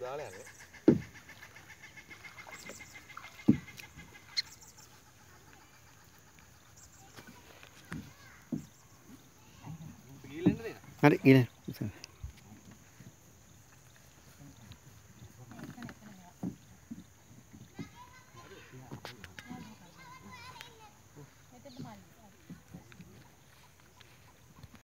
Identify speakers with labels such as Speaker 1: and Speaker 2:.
Speaker 1: දාලා යන්නේ. ගිහින් එන්න දෙන්න.
Speaker 2: හරි ඉන්නේ